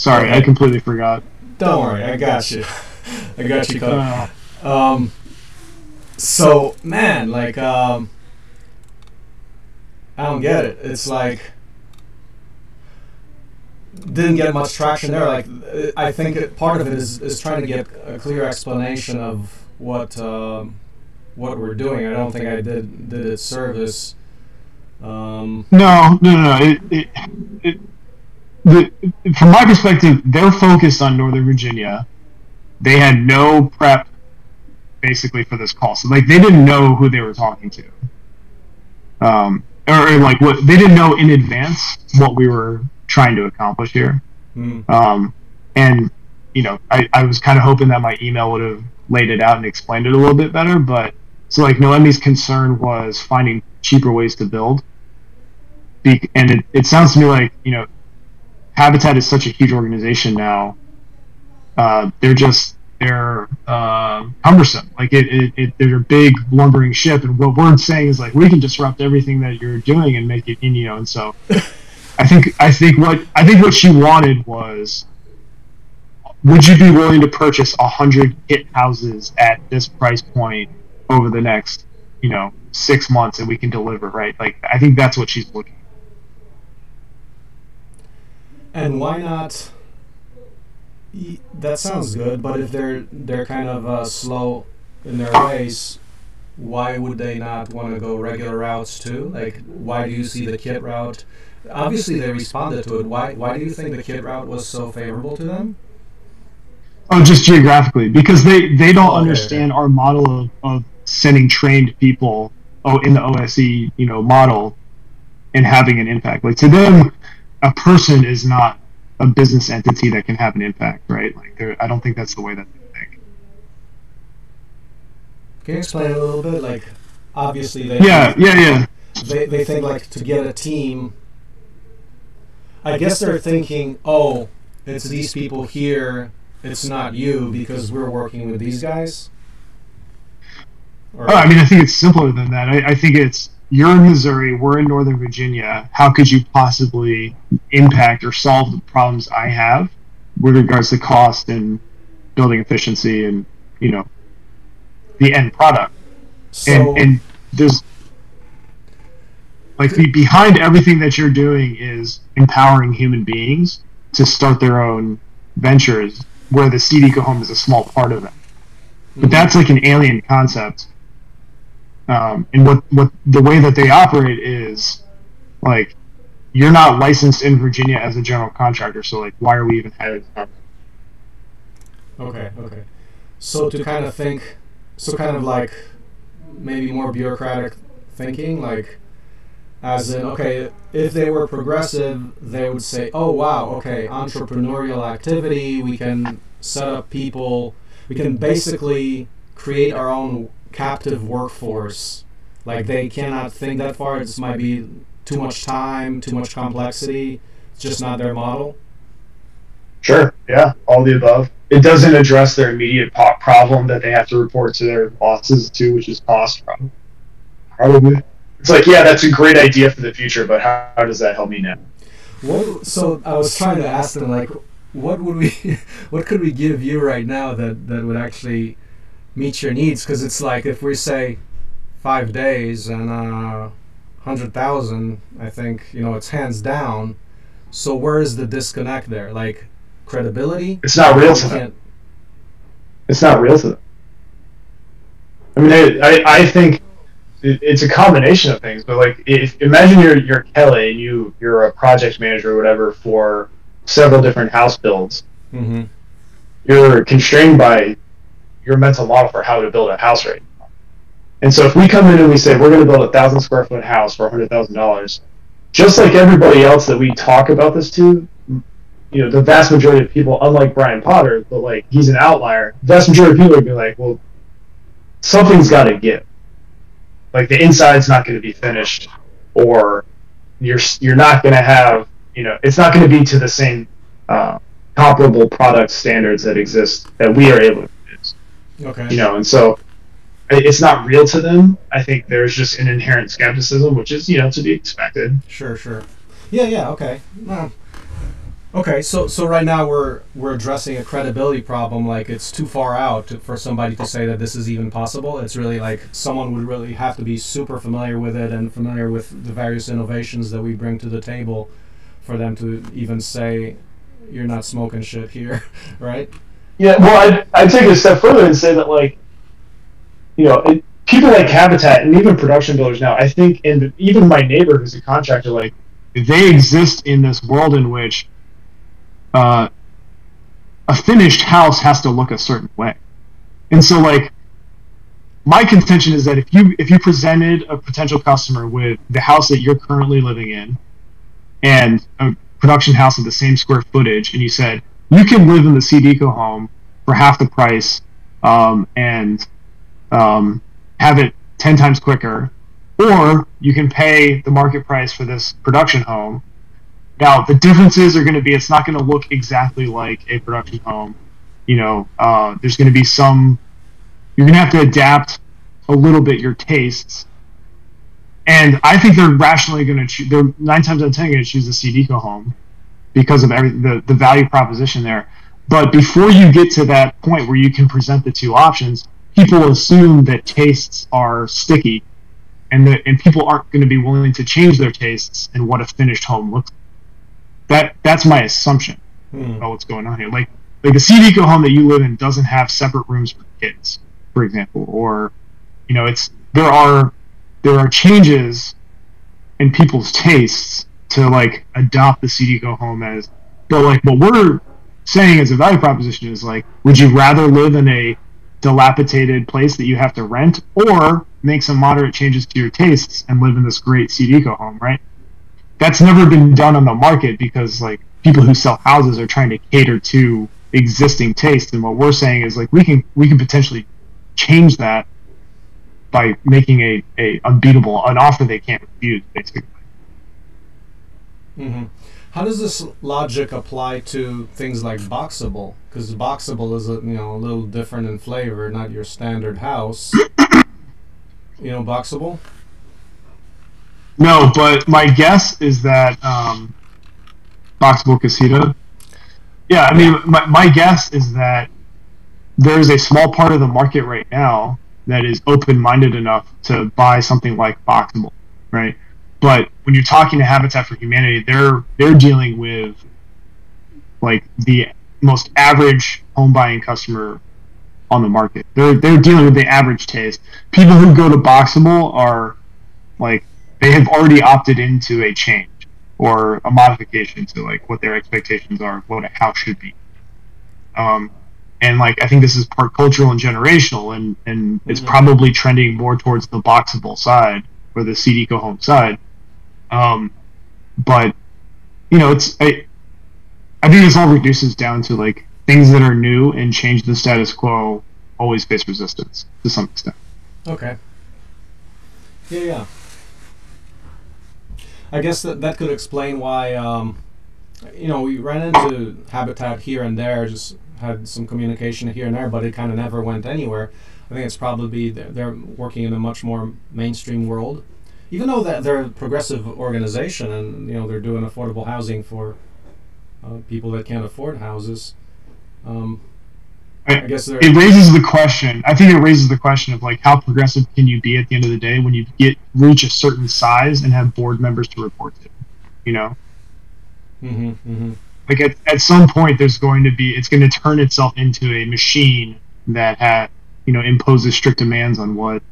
Sorry, I completely forgot. Don't worry, I got you. I got you covered. Um, so man, like, um, I don't get it. It's like didn't get much traction there. Like, I think it, part of it is, is trying to get a clear explanation of what um, what we're doing. I don't think I did did it service. Um, no, no, no, no. It, it, it, the, from my perspective, they're focused on Northern Virginia. They had no prep, basically, for this call. So, like, they didn't know who they were talking to. Um, or, or like, what they didn't know in advance what we were trying to accomplish here. hmm, Um, and you know, I, I was kind of hoping that my email would have laid it out and explained it a little bit better. But so like Noemi's concern was finding cheaper ways to build. Be- and it, it sounds to me like you know, Habitat is such a huge organization now. Uh, they're just they're uh, cumbersome. Like it, it, it, they're a big lumbering ship, and what we're saying is like we can disrupt everything that you're doing and make it, in you know, and so. I think I think what I think what she wanted was would you be willing to purchase a hundred hit houses at this price point over the next, you know, six months and we can deliver, right? Like I think that's what she's looking and why not? That sounds good, but if they're they're kind of uh, slow in their ways, why would they not want to go regular routes too? Like, why do you see the kit route? Obviously, they responded to it. Why why do you think the kit route was so favorable to them? Oh, just geographically, because they they don't Okay, understand our model of, of sending trained people oh in the OSE you know model and having an impact. Like to them, a person is not a business entity that can have an impact, right? Like I don't think that's the way that they think. Can you explain a little bit? Like, obviously, they Yeah, yeah, yeah. they, they think like to get a team i guess they're thinking oh it's these people here it's not you because we're working with these guys or, Oh, I mean, I think it's simpler than that. I, I think it's you're in Missouri, we're in Northern Virginia. How could you possibly impact or solve the problems I have with regards to cost and building efficiency and you know the end product? so and and there's like be, behind everything that you're doing is empowering human beings to start their own ventures where the eco home is a small part of it but hmm. that's like an alien concept um, and what what the way that they operate is like you're not licensed in Virginia as a general contractor so like why are we even having this okay okay. So to kind of think so kind of like maybe more bureaucratic thinking like as in okay if they were progressive they would say oh wow okay entrepreneurial activity we can set up people we can basically create our own captive workforce like they cannot think that far it might be too much time too much complexity it's just not their model Sure. Yeah. All the above. It doesn't address their immediate po- problem that they have to report to their bosses too, which is cost. Probably. Probably. It's like, yeah, that's a great idea for the future, but how, how does that help me now? What, so I was trying to ask them like, what would we, what could we give you right now that that would actually meet your needs? Because it's like if we say five days and uh, hundred thousand, I think you know it's hands down. So where is the disconnect there? Like credibility? It's not real to them. It's not real to them. I mean, I, I, I think it's a combination of things, but like, if imagine you're you're Kelly and you you're a project manager or whatever for several different house builds. Mhm. you're constrained by your mental model for how to build a house right now. And so if we come in and we say we're going to build a thousand square foot house for hundred thousand dollars, just like everybody else that we talk about this to, you know, the vast majority of people, unlike Brian Potter, but like he's an outlier. The vast majority of people would be like, well, something's got to give. Like the inside's not going to be finished, or you're you're not going to have, you know, it's not going to be to the same. Uh, comparable product standards that exist that we are able to. Okay. You know, and so it's not real to them. I think there's just an inherent skepticism, which is you know to be expected. Sure, sure. Yeah, yeah, okay. No. Okay, so so right now we're we're addressing a credibility problem. Like it's too far out to, for somebody to say that this is even possible. It's really like someone would really have to be super familiar with it and familiar with the various innovations that we bring to the table, for them to even say, "You're not smoking shit here," right? Yeah, well, I'd, I'd take it a step further and say that like, you know, it, people like Habitat and even production builders now. I think, and even my neighbor who's a contractor, like they exist in this world in which uh, a finished house has to look a certain way. And so like my contention is that if you if you presented a potential customer with the house that you're currently living in and a production house of the same square footage and you said you can live in the Seed Eco home for half the price um, and um, have it 10 times quicker or you can pay the market price for this production home now the differences are going to be it's not going to look exactly like a production home. You know, uh, there's going to be some. You're going to have to adapt a little bit your tastes. And I think they're rationally going to choose. They're nine times out of ten going to choose the Seed Eco home because of every the, the value proposition there. But before you get to that point where you can present the two options, people assume that tastes are sticky, and that and people aren't going to be willing to change their tastes and what a finished home looks. like that that's my assumption hmm. about what's going on here. Like like the Seed Eco home that you live in doesn't have separate rooms for kids, for example, or you know, it's there are there are changes in people's tastes to like adopt the Seed Eco home as but like what we're saying as a value proposition is like would you rather live in a dilapidated place that you have to rent or make some moderate changes to your tastes and live in this great Seed Eco home, right? that's never been done on the market because like people who sell houses are trying to cater to existing taste and what we're saying is like we can we can potentially change that by making a, a unbeatable an offer they can't refuse basically mm-hmm. how does this logic apply to things like boxable because boxable is a, you know a little different in flavor not your standard house you know boxable no, but my guess is that um, Boxable Casita. Yeah, I mean, my, my guess is that there's a small part of the market right now that is open-minded enough to buy something like Boxable, right? But when you're talking to Habitat for Humanity, they're they're dealing with like the most average home buying customer on the market. They're they're dealing with the average taste. People who go to Boxable are like they have already opted into a change or a modification to like what their expectations are, what a house should be. Um, and like I think this is part cultural and generational, and and it's mm-hmm. probably trending more towards the boxable side or the Seed Eco home side. Um, but you know, it's I, I think this all reduces down to like things that are new and change the status quo always face resistance to some extent. Okay. Yeah, yeah. I guess that that could explain why. Um, you know, we ran into Habitat here and there, just had some communication here and there, but it kind of never went anywhere. I think it's probably they're working in a much more mainstream world, even though that they're a progressive organization and you know they're doing affordable housing for uh, people that can't afford houses. Um, I guess it raises the question. I think it raises the question of like how progressive can you be at the end of the day when you get reach a certain size and have board members to report to, you know? Mm-hmm, mm-hmm. Like at, at some point, there's going to be it's going to turn itself into a machine that ha, you know imposes strict demands on what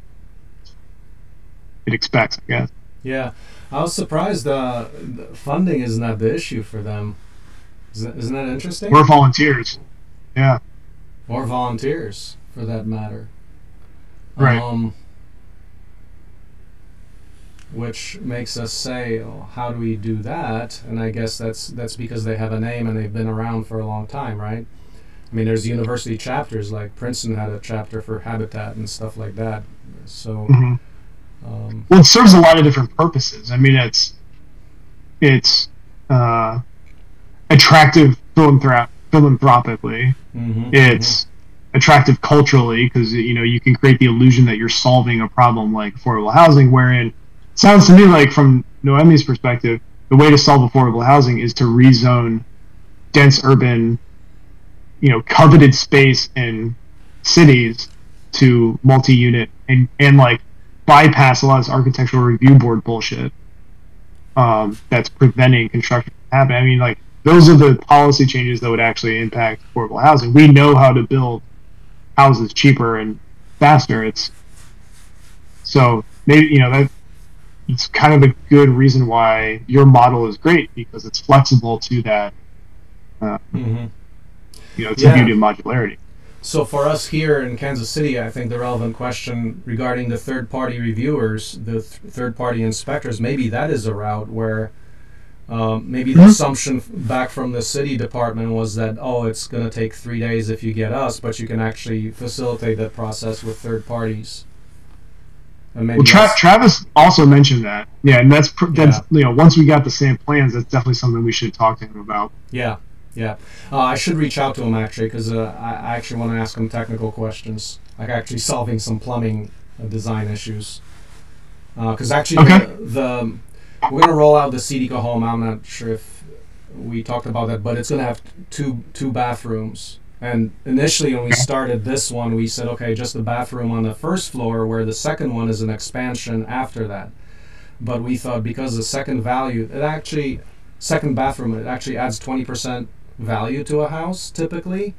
it expects. I guess. Yeah, I was surprised. Uh, funding is not that the issue for them. Isn't, isn't that interesting? We're volunteers. Yeah or volunteers for that matter. Right. Um, which makes us say, oh, how do we do that? And I guess that's that's because they have a name and they've been around for a long time, right? I mean, there's university chapters like Princeton had a chapter for Habitat and stuff like that. So, mm-hmm. Um, well, it serves a lot of different purposes. I mean, it's it's uh, attractive philanthrop- philanthropically. Mm-hmm, it's mm-hmm. attractive culturally because you know you can create the illusion that you're solving a problem like affordable housing. Wherein, sounds to me like from Noemi's perspective, the way to solve affordable housing is to rezone dense urban, you know, coveted space in cities to multi-unit and and like bypass a lot of this architectural review board bullshit um, that's preventing construction from happening. I mean, like those are the policy changes that would actually impact affordable housing. We know how to build houses cheaper and faster. It's so maybe you know that it's kind of a good reason why your model is great because it's flexible to that. Uh, Mm-hmm. you know, to Yeah. beauty of modularity. So for us here in Kansas City, I think the relevant question regarding the third-party reviewers, the th- third-party inspectors, maybe that is a route where um, maybe the Mhm. assumption back from the city department was that oh, it's going to take three days if you get us, but you can actually facilitate that process with third parties. Well, Tra- Travis also mentioned that. Yeah, and that's pr- that's Yeah. you know once we got the same plans, that's definitely something we should talk to him about. Yeah, yeah. Uh, I should reach out to him actually because uh, I, actually want to ask him technical questions, like actually solving some plumbing uh, design issues. Because actually, Okay. the, the we're gonna roll out the Seed Eco Home. I'm not sure if we talked about that, but it's gonna have two two bathrooms. And initially, when we started this one, we said, okay, just the bathroom on the first floor, where the second one is an expansion after that. But we thought because the second value, it actually second bathroom, it actually adds 20% value to a house typically.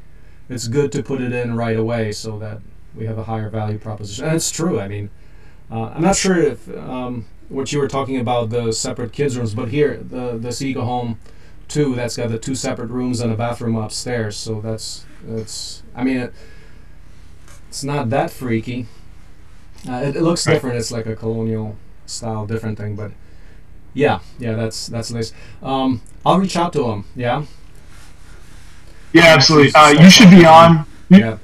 It's good to put it in right away so that we have a higher value proposition. And it's true. I mean, uh, I'm not sure if um, what you were talking about the separate kids rooms, but here the the Seed Eco Home two that's got the two separate rooms and a bathroom upstairs. So that's that's. I mean, it, it's not that freaky. Uh, it, it looks Right. different. It's like a colonial style, different thing, but yeah, yeah, that's that's nice. Um, I'll reach out to him. Yeah, Yeah, absolutely. Uh, you should be on. Yeah,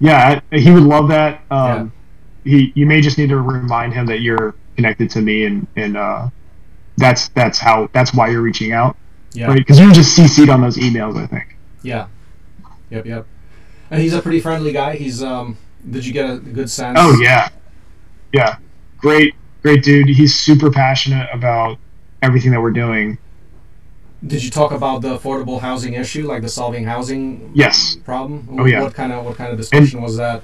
Yeah, he would love that. Um, He, you may just need to remind him that you're connected to me, and and uh, that's that's how that's why you're reaching out, yeah, right? Because you were just CC'd on those emails, I think. yeah, yep, yep. And he's a pretty friendly guy. He's um. Did you get a good sense? Oh yeah, yeah, great, great dude. He's super passionate about everything that we're doing. Did you talk about the affordable housing issue, like the solving housing Yes. problem? Oh, yeah. What kind of what kind of discussion was that?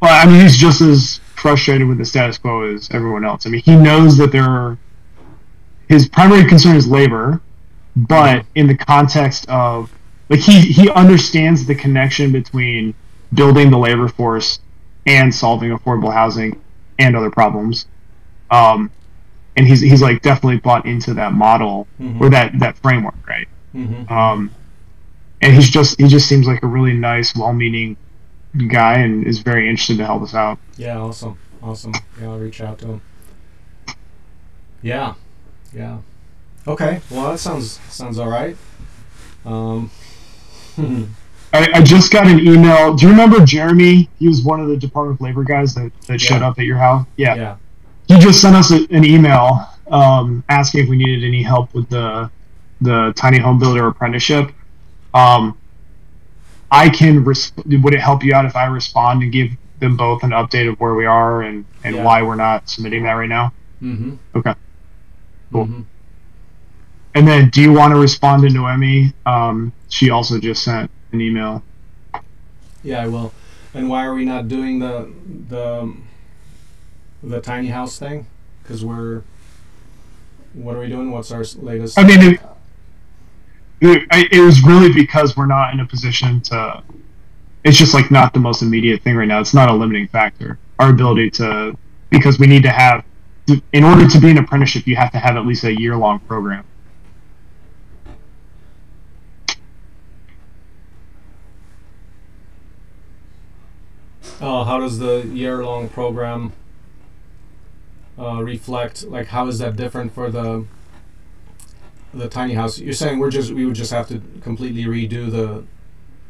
Well, I mean, he's just as frustrated with the status quo as everyone else. I mean, he knows that there are. His primary concern is labor, but in the context of like he he understands the connection between building the labor force and solving affordable housing and other problems. Um, and he's he's like definitely bought into that model Mhm. or that that framework, right? Mm-hmm. Um, and he's just he just seems like a really nice, well-meaning guy, and is very interested to help us out. Yeah, awesome, awesome. Yeah, I'll reach out to him. Yeah, yeah. Okay, well that sounds sounds all right. Um, I, I just got an email. Do you remember Jeremy? He was one of the Department of Labor guys that, that showed up at your house. Yeah, yeah. He just sent us a, an email um, asking if we needed any help with the the tiny home builder apprenticeship. Um, I can. Res- would it help you out if I respond and give them both an update of where we are and and Yeah. why we're not submitting that right now? Mm-hmm. Okay. Cool. Mhm. And then, do you want to respond to Noemi? Um, she also just sent an email. Yeah, I will. And why are we not doing the the the tiny house thing? Because we're what are we doing? What's our latest? I mean, it, it, it was really because we're not in a position to. It's just like not the most immediate thing right now. It's not a limiting factor. Our ability to, because we need to have, in order to be an apprenticeship, you have to have at least a year long program. Oh, how does the year-long program uh, reflect? Like, how is that different for the the tiny house? You're saying we're just we would just have to completely redo the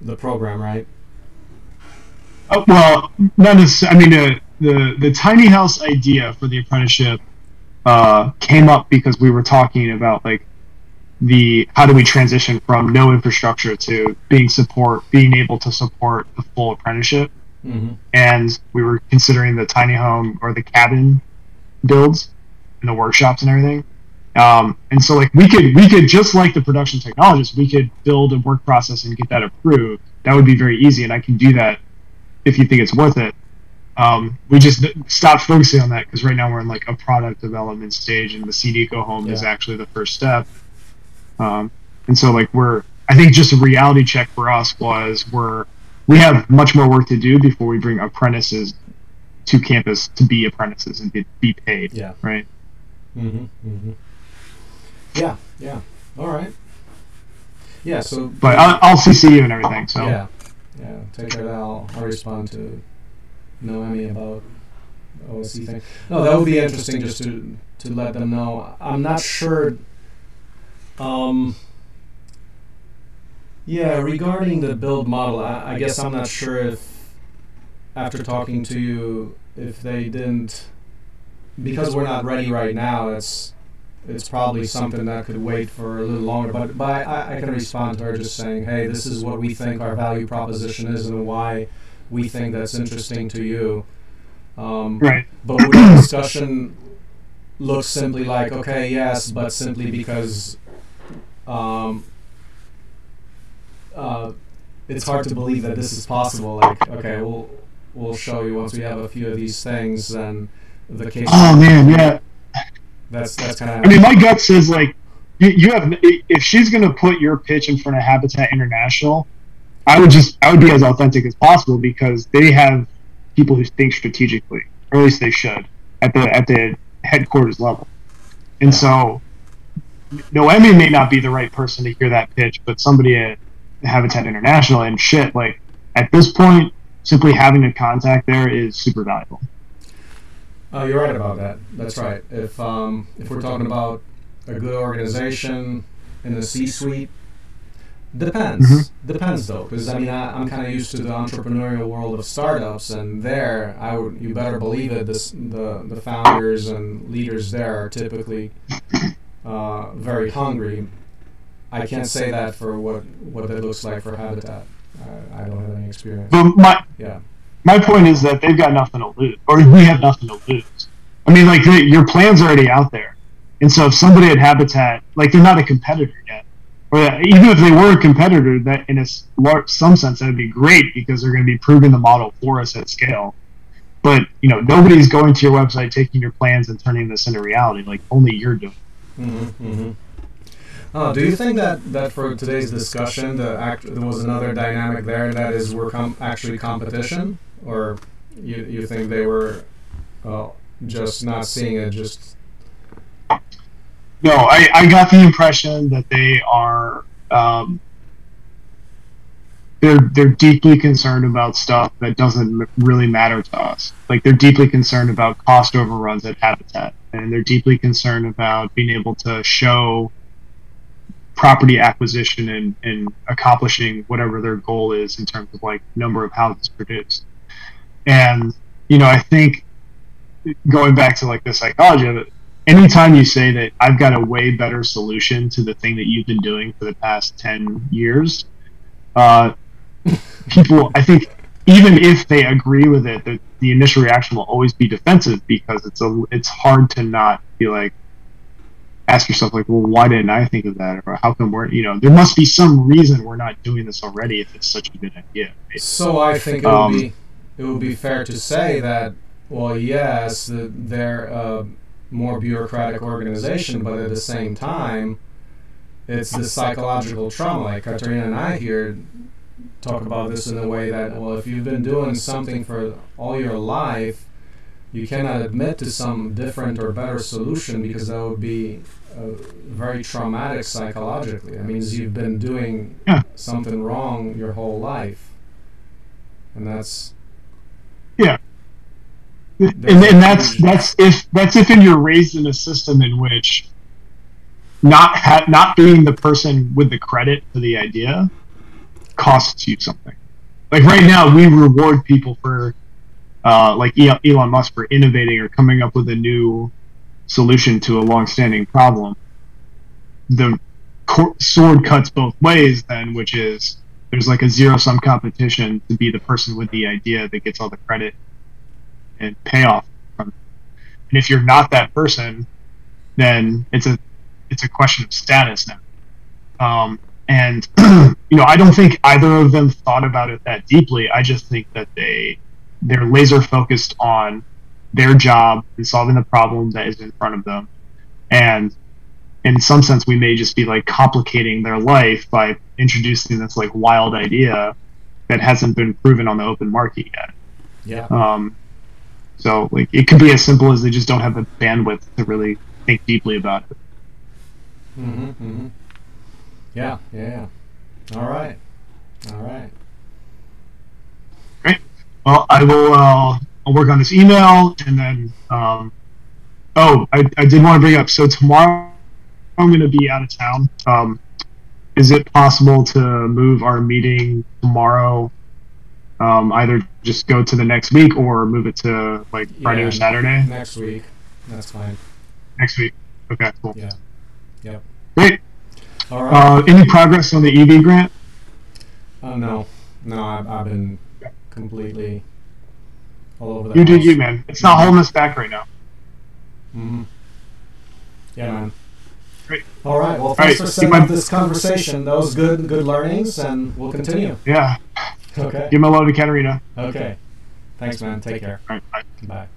the program, right? Oh, well, not necessarily. I mean, uh, the the tiny house idea for the apprenticeship uh, came up because we were talking about like the how do we transition from no infrastructure to being support being able to support the full apprenticeship Mm-hmm. and we were considering the tiny home or the cabin builds and the workshops and everything Um, and so like we could we could just like the production technologists, we could build a work process and get that approved. That would be very easy, and I can do that if you think it's worth it. Um, we just stopped focusing on that because right now we're in like a product development stage, and the Seed Eco Home is actually the first step. Um, and so like we're I think just a reality check for us was we're we have much more work to do before we bring apprentices to campus to be apprentices and be, be paid. Yeah. Right. Mm-hmm. Mm-hmm. Yeah. Yeah. All right. Yeah. So. But I'll, I'll CC you and everything. So Yeah. Yeah. Take that. I'll, I'll respond to Noemi about OSE thing. No, that would be interesting just to to let them know. I'm not sure. Um. Yeah, regarding the build model, I, I guess I'm not sure if after talking to you, if they didn't, because we're not ready right now. It's it's probably something that could wait for a little longer. But but I, I can respond to her just saying, hey, this is what we think our value proposition is and why we think that's interesting to you. Um, right. but would the discussion look simply like, okay, yes, but simply because um, uh, it's hard to believe that this is possible. Like, okay, we'll we'll show you once we have a few of these things, and the case. Oh man, yeah. That's that's kind of. I mean, my gut says like you, you have if she's gonna put your pitch in front of Habitat International, I would just I would be as authentic as possible because they have people who think strategically, or at least they should at the at the headquarters level. And so, Noemi may not be the right person to hear that pitch, but somebody at Habitat International and shit like at this point, simply having a contact there is super valuable. Oh, you're right about that. That's right. If um, if we're talking about a good organization in the C-suite, depends. Mhm. Depends though, because I mean I, I'm kind of used to the entrepreneurial world of startups, and there I would you better believe it. This the the founders and leaders there are typically uh, very hungry. I can't say that for what what it looks like for Habitat. I, I don't have any experience. But my Yeah. my point is that they've got nothing to lose, or we have nothing to lose. I mean, like the, your plan's are already out there, and so if somebody at Habitat, like they're not a competitor yet, or even if they were a competitor, that in a lar- some sense that would be great because they're going to be proving the model for us at scale. But you know, nobody's going to your website, taking your plans, and turning this into reality. Like only you're doing. Mm-hmm, mm-hmm. Oh, do you think that, that for today's discussion, the act, there was another dynamic there that is we're com- actually competition, or you, you think they were uh, just not seeing it, just No, I, I got the impression that they are um, they're they're deeply concerned about stuff that doesn't really matter to us. Like they're deeply concerned about cost overruns at Habitat, and they're deeply concerned about being able to show property acquisition and, and accomplishing whatever their goal is in terms of like number of houses produced. And you know, I think going back to like the psychology of it, anytime you say that I've got a way better solution to the thing that you've been doing for the past 10 years, uh, people, I think, even if they agree with it, the, the initial reaction will always be defensive because it's a, it's hard to not be like, ask yourself like, well, why didn't I think of that? Or how come we're, you know, there must be some reason we're not doing this already if it's such a good idea. right? so. I think it would Um, be it would be fair to say that well, yes, the, they're a more bureaucratic organization, but at the same time, it's the psychological trauma. Like Katerina and I here talk about this in a way that well, if you've been doing something for all your life, you cannot admit to some different or better solution because that would be uh, very traumatic psychologically. That means you've been doing Yeah. something wrong your whole life, and that's and, and that's that's if that's if you're raised in a system in which not ha- not being the person with the credit for the idea costs you something. Like right now, we reward people for uh, like Elon Musk for innovating or coming up with a new solution to a long-standing problem. The sword cuts both ways, then, which is there's like a zero-sum competition to be the person with the idea that gets all the credit and payoff from it. And if you're not that person, then it's a it's a question of status now. Um, and you know, I don't think either of them thought about it that deeply. I just think that they they're laser focused on their job and solving the problem that is in front of them. And in some sense, we may just be like complicating their life by introducing this like wild idea that hasn't been proven on the open market yet. Yeah. Um, so like it could be as simple as they just don't have the bandwidth to really think deeply about it. Mm-hmm, mm-hmm. Yeah, yeah, yeah. All right. All right. Well, I will. Uh, I'll work on this email, and then. Um, oh, I, I did want to bring up. So tomorrow, I'm going to be out of town. Um, is it possible to move our meeting tomorrow? Um, either just go to the next week or move it to like Friday Yeah, or Saturday Next week. That's fine. next week. Okay, cool. Yeah. Yep. Great. All right. Uh, any progress on the EV grant? Uh, no, no, I've, I've been completely all over the You do you, man. It's not holding us back right now. Mm-hmm. Yeah, man. Great. All right. Well, thanks right, for setting up this conversation. Those good, good learnings, and we'll continue. Yeah. Okay. Give my love to Katerina. Okay. Thanks, man. Take care. All right. Bye. Bye.